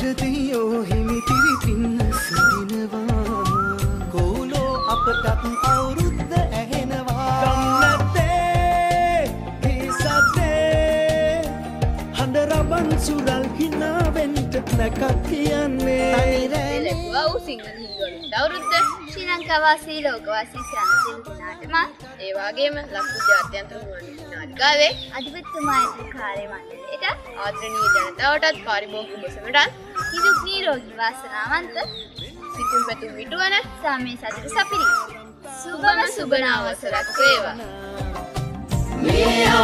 පෙරදී යෝහිමි පිවිතින් සිටිනවා. කෝලෝ අපටත් අවුරුද්ද ඇහෙනවා. ගන්නතේ හිසතේ හඳ රබන් සුරල් හිනාවෙන්ට නැකක් කියන්නේ. ඔව් සිංහල හිංගලට අවුරුද්ද. ශ්‍රී ලංකාවාසී ලෝකවාසී සියලු දෙනාටම ඒ වගේම ලක්ෂ ජාත්‍යන්තර මුවන් නාටිකාවේ අධිපතිතුමා ඇතුළු කාර්ය මණ්ඩලයට ආදරණීය ජනතාවටත් පරිභෝගික බසමටත් නිරෝගී වාසනාවන්ත සිතුම් පැතුම් විටුවන සාමය සතුට සපිරි. සුබම සුබනාවසරක් වේවා. මේ අවුරුද්ද ඇවිල්ලා